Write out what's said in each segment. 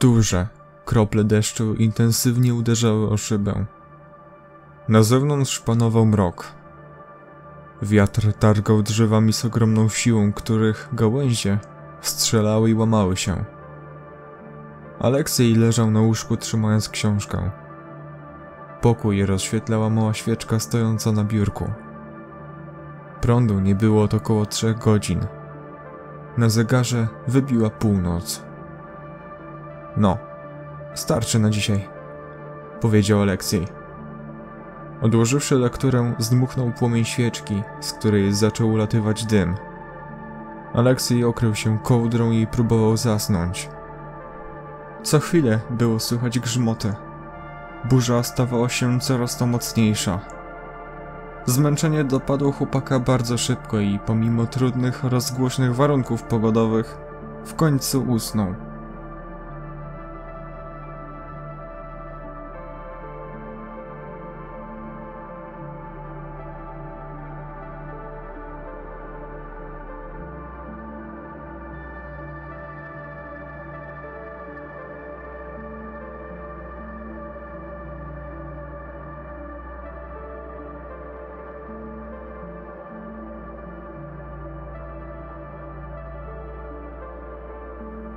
Duże krople deszczu intensywnie uderzały o szybę. Na zewnątrz panował mrok. Wiatr targał drzewami z ogromną siłą, których gałęzie strzelały i łamały się. Aleksiej leżał na łóżku trzymając książkę. Pokój rozświetlała mała świeczka stojąca na biurku. Prądu nie było od około trzech godzin. Na zegarze wybiła północ. No, starczy na dzisiaj, powiedział Aleksiej. Odłożywszy lekturę, zdmuchnął płomień świeczki, z której zaczął ulatywać dym. Aleksiej okrył się kołdrą i próbował zasnąć. Co chwilę było słychać grzmoty. Burza stawała się coraz to mocniejsza. Zmęczenie dopadło chłopaka bardzo szybko i pomimo trudnych, rozgłośnych warunków pogodowych, w końcu usnął.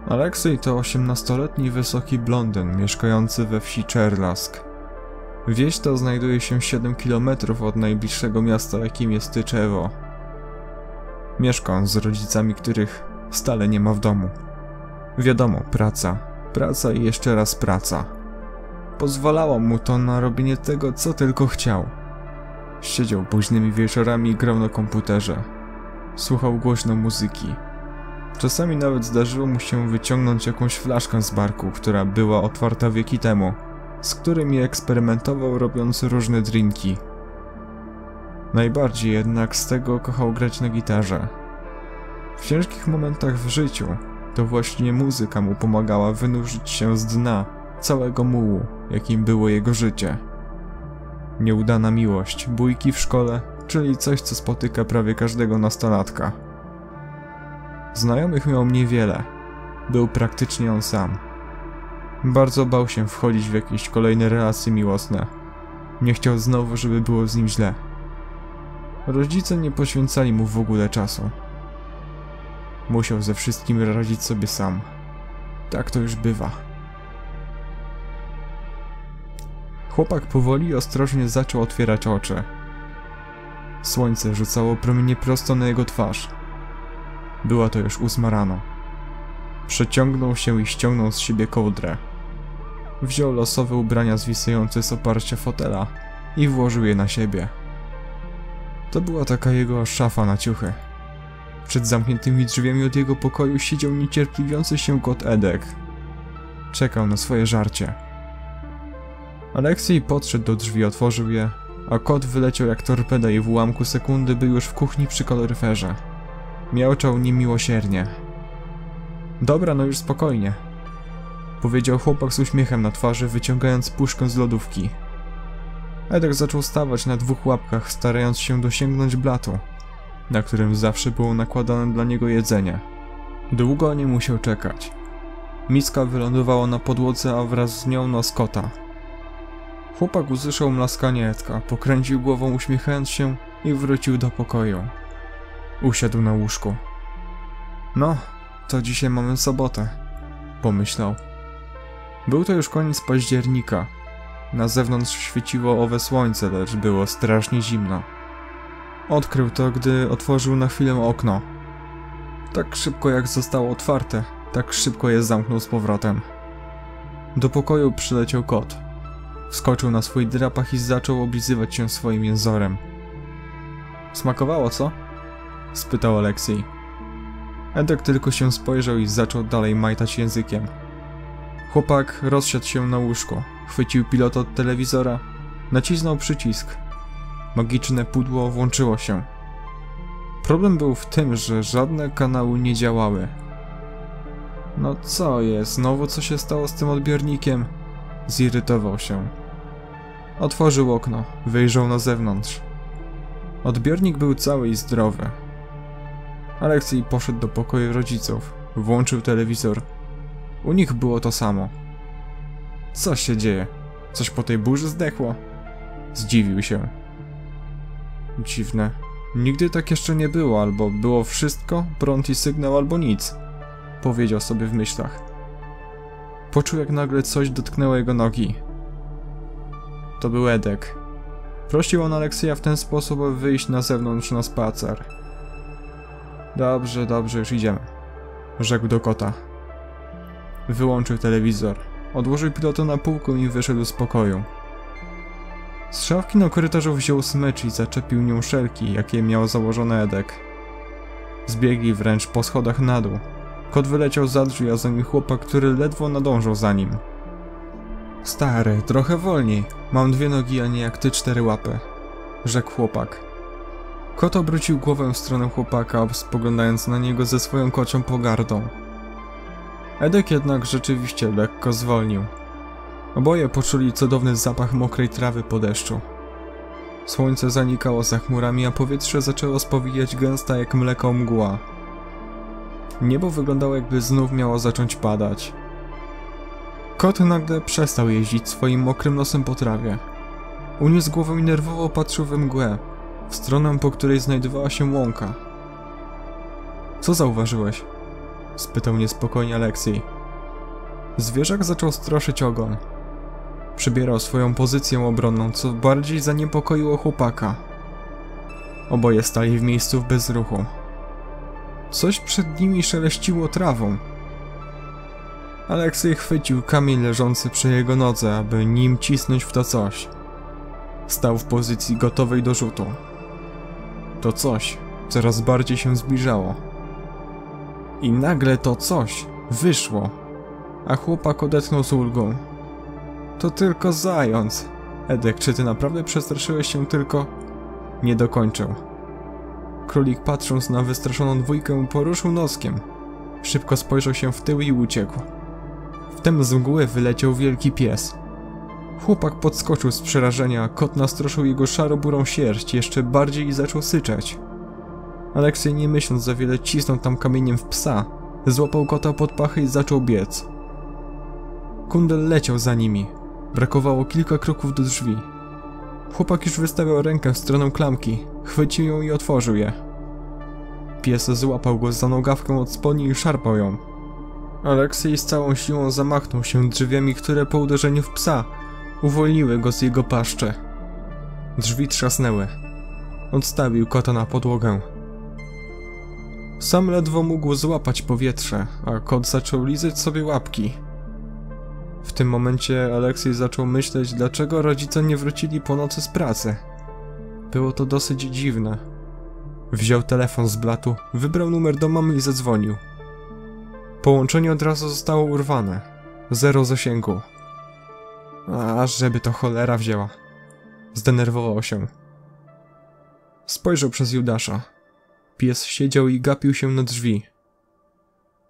Aleksiej to 18-letni wysoki blondyn mieszkający we wsi Czerlask. Wieś ta znajduje się 7 km od najbliższego miasta, jakim jest Tyczewo. Mieszka z rodzicami, których stale nie ma w domu. Wiadomo, praca, praca i jeszcze raz praca. Pozwalało mu to na robienie tego, co tylko chciał. Siedział późnymi wieczorami i grał na komputerze. Słuchał głośno muzyki Czasami nawet zdarzyło mu się wyciągnąć jakąś flaszkę z barku, która była otwarta wieki temu, z którymi eksperymentował robiąc różne drinki. Najbardziej jednak z tego kochał grać na gitarze. W ciężkich momentach w życiu to właśnie muzyka mu pomagała wynurzyć się z dna całego mułu, jakim było jego życie. Nieudana miłość, bójki w szkole, czyli coś, co spotyka prawie każdego nastolatka. Znajomych miał niewiele. Był praktycznie on sam. Bardzo bał się wchodzić w jakieś kolejne relacje miłosne. Nie chciał znowu, żeby było z nim źle. Rodzice nie poświęcali mu w ogóle czasu. Musiał ze wszystkim radzić sobie sam. Tak to już bywa. Chłopak powoli i ostrożnie zaczął otwierać oczy. Słońce rzucało promienie prosto na jego twarz. Była to już ósma rano. Przeciągnął się i ściągnął z siebie kołdrę. Wziął losowe ubrania zwisające z oparcia fotela i włożył je na siebie. To była taka jego szafa na ciuchy. Przed zamkniętymi drzwiami od jego pokoju siedział niecierpliwiący się kot Edek. Czekał na swoje żarcie. Aleksiej podszedł do drzwi, otworzył je, a kot wyleciał jak torpeda i w ułamku sekundy był już w kuchni przy kaloryferze. Miałczał niemiłosiernie. Dobra, no już spokojnie. Powiedział chłopak z uśmiechem na twarzy, wyciągając puszkę z lodówki. Edek zaczął stawać na dwóch łapkach, starając się dosięgnąć blatu, na którym zawsze było nakładane dla niego jedzenie. Długo nie musiał czekać. Miska wylądowała na podłodze, a wraz z nią nos kota. Chłopak usłyszał mlaskanie Edka, pokręcił głową uśmiechając się i wrócił do pokoju. Usiadł na łóżku. No, to dzisiaj mamy sobotę, pomyślał. Był to już koniec października. Na zewnątrz świeciło owe słońce, lecz było strasznie zimno. Odkrył to, gdy otworzył na chwilę okno. Tak szybko jak zostało otwarte, tak szybko je zamknął z powrotem. Do pokoju przyleciał kot. Wskoczył na swój drapach i zaczął oblizywać się swoim jęzorem. Smakowało, co? Spytał Aleksiej. Edek tylko się spojrzał i zaczął dalej majtać językiem. Chłopak rozsiadł się na łóżko, chwycił pilot od telewizora, nacisnął przycisk. Magiczne pudło włączyło się. Problem był w tym, że żadne kanały nie działały. No co jest, znowu co się stało z tym odbiornikiem? Zirytował się. Otworzył okno, wyjrzał na zewnątrz. Odbiornik był cały i zdrowy, Aleksiej poszedł do pokoju rodziców, włączył telewizor. U nich było to samo. Co się dzieje? Coś po tej burzy zdechło? Zdziwił się. Dziwne. Nigdy tak jeszcze nie było, albo było wszystko, prąd i sygnał, albo nic. Powiedział sobie w myślach. Poczuł jak nagle coś dotknęło jego nogi. To był Edek. Prosił on Aleksja w ten sposób, aby wyjść na zewnątrz na spacer. Dobrze, dobrze, już idziemy. Rzekł do kota. Wyłączył telewizor. Odłożył pilota na półkę i wyszedł z pokoju. Z szafki na korytarzu wziął smycz i zaczepił nią szelki, jakie miał założone Edek. Zbiegli wręcz po schodach na dół. Kot wyleciał za drzwi, a za nim chłopak, który ledwo nadążał za nim. Stary, trochę wolniej. Mam dwie nogi, a nie jak ty cztery łapy. Rzekł chłopak. Kot obrócił głowę w stronę chłopaka, spoglądając na niego ze swoją kocią pogardą. Edek jednak rzeczywiście lekko zwolnił. Oboje poczuli cudowny zapach mokrej trawy po deszczu. Słońce zanikało za chmurami, a powietrze zaczęło spowijać gęsta jak mleko mgła. Niebo wyglądało jakby znów miało zacząć padać. Kot nagle przestał jeździć swoim mokrym nosem po trawie. Uniósł głowę i nerwowo patrzył we mgłę, w stronę, po której znajdowała się łąka. Co zauważyłeś? spytał niespokojnie Aleksiej. Zwierzak zaczął stroszyć ogon. Przybierał swoją pozycję obronną, co bardziej zaniepokoiło chłopaka. Oboje stali w miejscu w bezruchu. Coś przed nimi szeleściło trawą. Aleksiej chwycił kamień leżący przy jego nodze, aby nim cisnąć w to coś. Stał w pozycji gotowej do rzutu. To coś coraz bardziej się zbliżało. I nagle to coś wyszło, a chłopak odetchnął z ulgą. To tylko zając. Edek, czy ty naprawdę przestraszyłeś się tylko... Nie dokończył. Królik patrząc na wystraszoną dwójkę poruszył noskiem. Szybko spojrzał się w tył i uciekł. Wtem z mgły wyleciał wielki pies. Chłopak podskoczył z przerażenia, kot nastroszył jego szaro-burą sierść jeszcze bardziej i zaczął syczeć. Aleksiej nie myśląc za wiele cisnął tam kamieniem w psa, złapał kota pod pachy i zaczął biec. Kundel leciał za nimi. Brakowało kilka kroków do drzwi. Chłopak już wystawiał rękę w stronę klamki, chwycił ją i otworzył je. Pies złapał go za nogawkę od spodni i szarpał ją. Aleksiej z całą siłą zamachnął się drzwiami, które po uderzeniu w psa uwolniły go z jego paszczy. Drzwi trzasnęły. Odstawił kota na podłogę. Sam ledwo mógł złapać powietrze, a kot zaczął lizać sobie łapki. W tym momencie Aleksiej zaczął myśleć, dlaczego rodzice nie wrócili po nocy z pracy. Było to dosyć dziwne. Wziął telefon z blatu, wybrał numer do mamy i zadzwonił. Połączenie od razu zostało urwane. Zero zasięgu. A żeby to cholera wzięła. Zdenerwował się. Spojrzał przez Judasza. Pies siedział i gapił się na drzwi.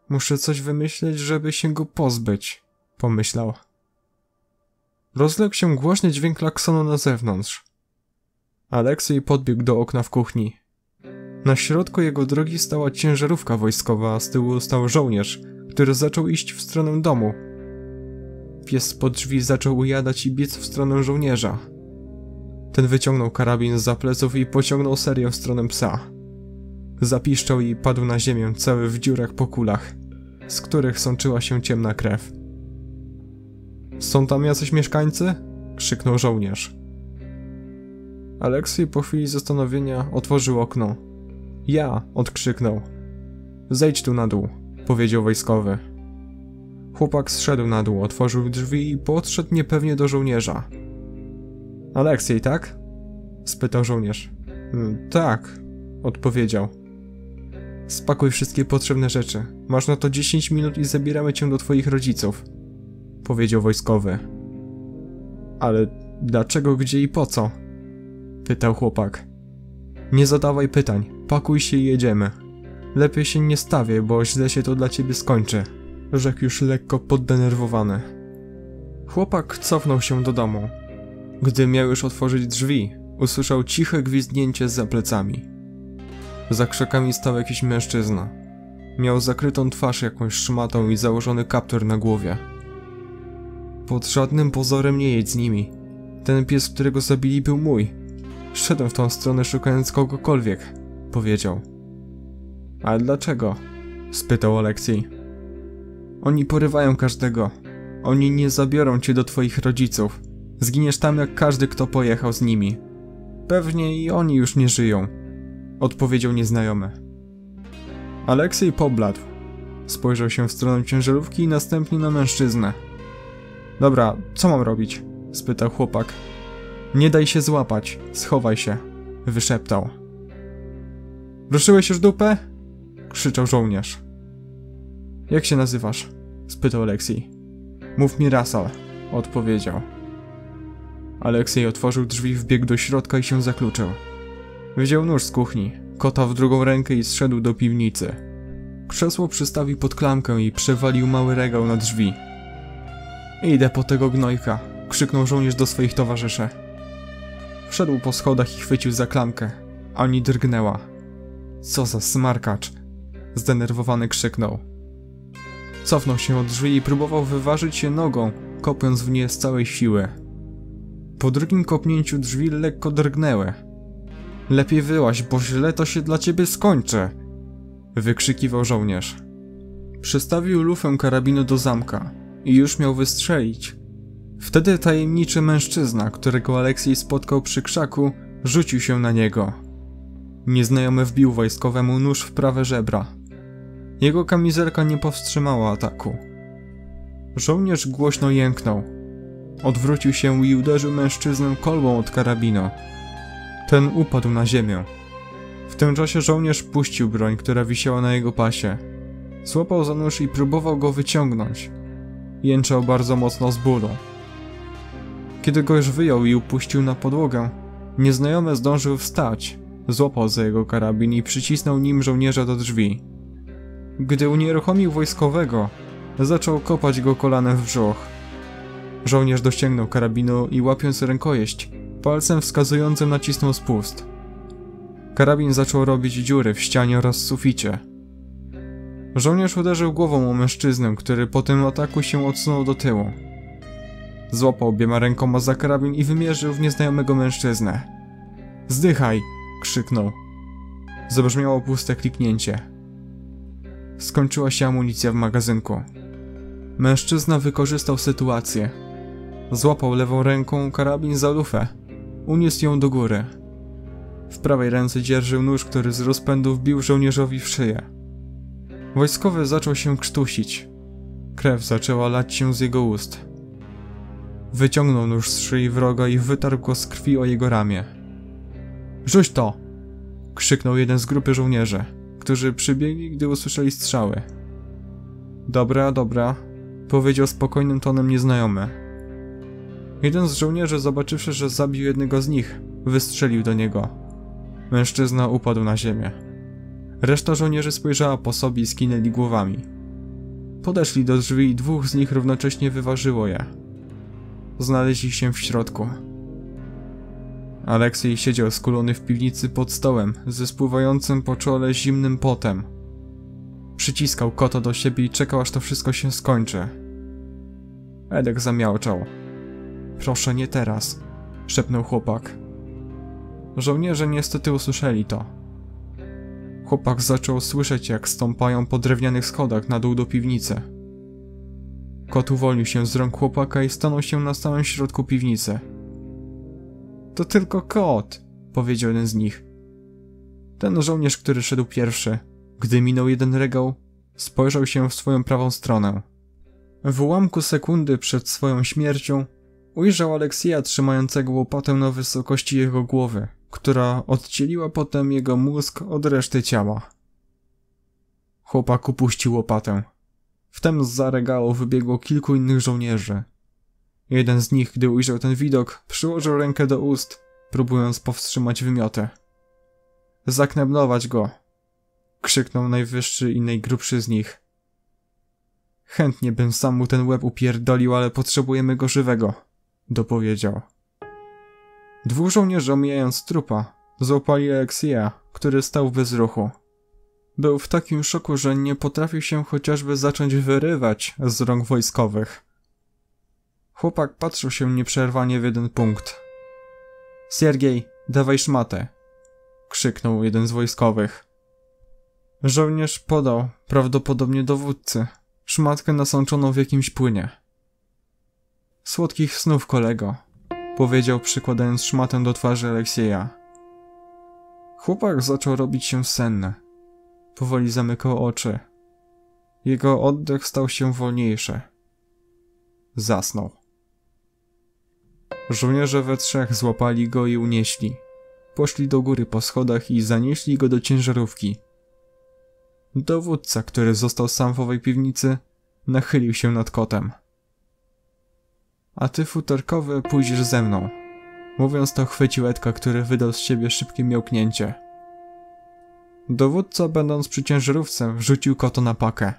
Muszę coś wymyśleć, żeby się go pozbyć, pomyślał. Rozległ się głośny dźwięk klaksonu na zewnątrz. Aleksiej podbiegł do okna w kuchni. Na środku jego drogi stała ciężarówka wojskowa, a z tyłu stał żołnierz, który zaczął iść w stronę domu. Pies spod drzwi zaczął ujadać i biec w stronę żołnierza. Ten wyciągnął karabin z pleców i pociągnął serię w stronę psa. Zapiszczał i padł na ziemię, cały w dziurach po kulach, z których sączyła się ciemna krew. Są tam jacyś mieszkańcy? krzyknął żołnierz. Aleksiej po chwili zastanowienia otworzył okno. Ja! odkrzyknął. Zejdź tu na dół, powiedział wojskowy. Chłopak zszedł na dół, otworzył drzwi i podszedł niepewnie do żołnierza. Aleksiej, tak? spytał żołnierz. "Mm, tak, odpowiedział. Spakuj wszystkie potrzebne rzeczy. Masz na to 10 minut i zabieramy cię do twoich rodziców, powiedział wojskowy. Ale dlaczego, gdzie i po co? pytał chłopak. Nie zadawaj pytań, pakuj się i jedziemy. Lepiej się nie stawię, bo źle się to dla ciebie skończy, rzekł już lekko poddenerwowany. Chłopak cofnął się do domu. Gdy miał już otworzyć drzwi, usłyszał ciche gwizdnięcie za plecami. Za krzakami stał jakiś mężczyzna. Miał zakrytą twarz jakąś szmatą i założony kaptur na głowie. Pod żadnym pozorem nie jedź z nimi. Ten pies, którego zabili, był mój. Szedłem w tą stronę szukając kogokolwiek, powiedział. Ale dlaczego? spytał Aleksiej. Oni porywają każdego. Oni nie zabiorą cię do twoich rodziców. Zginiesz tam jak każdy, kto pojechał z nimi. Pewnie i oni już nie żyją, odpowiedział nieznajomy. Aleksiej pobladł. Spojrzał się w stronę ciężarówki i następnie na mężczyznę. Dobra, co mam robić? spytał chłopak. Nie daj się złapać, schowaj się, wyszeptał. Ruszyłeś już dupę? krzyczał żołnierz. Jak się nazywasz? spytał Aleksiej. Mów mi Rasal, odpowiedział. Aleksiej otworzył drzwi, wbiegł do środka i się zakluczył. Wziął nóż z kuchni, kota w drugą rękę i zszedł do piwnicy. Krzesło przystawił pod klamkę i przewalił mały regał na drzwi. Idę po tego gnojka, krzyknął żołnierz do swoich towarzyszy. Wszedł po schodach i chwycił za klamkę. Ani drgnęła. Co za smarkacz! Zdenerwowany krzyknął. Cofnął się od drzwi i próbował wyważyć się nogą, kopiąc w nie z całej siły. Po drugim kopnięciu drzwi lekko drgnęły. Lepiej wyłaź, bo źle to się dla ciebie skończy! Wykrzykiwał żołnierz. Przystawił lufę karabinu do zamka i już miał wystrzelić. Wtedy tajemniczy mężczyzna, którego Aleksiej spotkał przy krzaku, rzucił się na niego. Nieznajomy wbił wojskowemu nóż w prawe żebra. Jego kamizelka nie powstrzymała ataku. Żołnierz głośno jęknął. Odwrócił się i uderzył mężczyznę kolbą od karabinu. Ten upadł na ziemię. W tym czasie żołnierz puścił broń, która wisiała na jego pasie. Złapał za nóż i próbował go wyciągnąć. Jęczał bardzo mocno z bólu. Kiedy go już wyjął i upuścił na podłogę, nieznajomy zdążył wstać, złapał za jego karabin i przycisnął nim żołnierza do drzwi. Gdy unieruchomił wojskowego, zaczął kopać go kolanem w brzuch. Żołnierz dosięgnął karabinu i łapiąc rękojeść, palcem wskazującym nacisnął spust. Karabin zaczął robić dziury w ścianie oraz suficie. Żołnierz uderzył głową o mężczyznę, który po tym ataku się odsunął do tyłu. Złapał obiema rękoma za karabin i wymierzył w nieznajomego mężczyznę. Zdychaj! krzyknął. Zabrzmiało puste kliknięcie. Skończyła się amunicja w magazynku. Mężczyzna wykorzystał sytuację. Złapał lewą ręką karabin za lufę. Uniósł ją do góry. W prawej ręce dzierżył nóż, który z rozpędu wbił żołnierzowi w szyję. Wojskowy zaczął się krztusić. Krew zaczęła lać się z jego ust. Wyciągnął nóż z szyi wroga i wytarł go z krwi o jego ramię. Rzuć to! krzyknął jeden z grupy żołnierzy, którzy przybiegli, gdy usłyszeli strzały. Dobra, dobra, powiedział spokojnym tonem nieznajomy. Jeden z żołnierzy, zobaczywszy, że zabił jednego z nich, wystrzelił do niego. Mężczyzna upadł na ziemię. Reszta żołnierzy spojrzała po sobie i skinęli głowami. Podeszli do drzwi i dwóch z nich równocześnie wyważyło je. Znaleźli się w środku. Aleksiej siedział skulony w piwnicy pod stołem, ze spływającym po czole zimnym potem. Przyciskał kota do siebie i czekał, aż to wszystko się skończy. Edek zamiałczał. Proszę, nie teraz, szepnął chłopak. Żołnierze niestety usłyszeli to. Chłopak zaczął słyszeć, jak stąpają po drewnianych schodach na dół do piwnicy. Kot uwolnił się z rąk chłopaka i stanął się na samym środku piwnicy. To tylko kot, powiedział jeden z nich. Ten żołnierz, który szedł pierwszy, gdy minął jeden regał, spojrzał się w swoją prawą stronę. W ułamku sekundy przed swoją śmiercią ujrzał Aleksija trzymającego łopatę na wysokości jego głowy, która oddzieliła potem jego mózg od reszty ciała. Chłopak upuścił łopatę. Wtem z za regału wybiegło kilku innych żołnierzy. Jeden z nich, gdy ujrzał ten widok, przyłożył rękę do ust, próbując powstrzymać wymiotę. Zakneblować go! krzyknął najwyższy i najgrubszy z nich. Chętnie bym sam mu ten łeb upierdolił, ale potrzebujemy go żywego, dopowiedział. Dwóch żołnierzy omijając trupa, złapali Alexia, który stał bez ruchu. Był w takim szoku, że nie potrafił się chociażby zacząć wyrywać z rąk wojskowych. Chłopak patrzył się nieprzerwanie w jeden punkt. Siergiej, dawaj szmatę! krzyknął jeden z wojskowych. Żołnierz podał, prawdopodobnie dowódcy, szmatkę nasączoną w jakimś płynie. Słodkich snów, kolego, powiedział przykładając szmatę do twarzy Aleksieja. Chłopak zaczął robić się senny. Powoli zamykał oczy. Jego oddech stał się wolniejszy. Zasnął. Żołnierze we trzech złapali go i unieśli. Poszli do góry po schodach i zanieśli go do ciężarówki. Dowódca, który został sam w owej piwnicy, nachylił się nad kotem. A ty, futerkowy, pójdziesz ze mną. Mówiąc to, chwycił Edka, który wydał z siebie szybkie miałknięcie. Dowódca, będąc przy ciężarówce, wrzucił kota na pakę.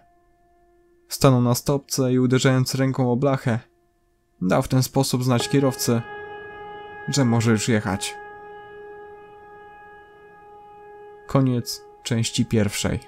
Stanął na stopce i uderzając ręką o blachę, dał w ten sposób znać kierowcy, że może już jechać. Koniec części pierwszej.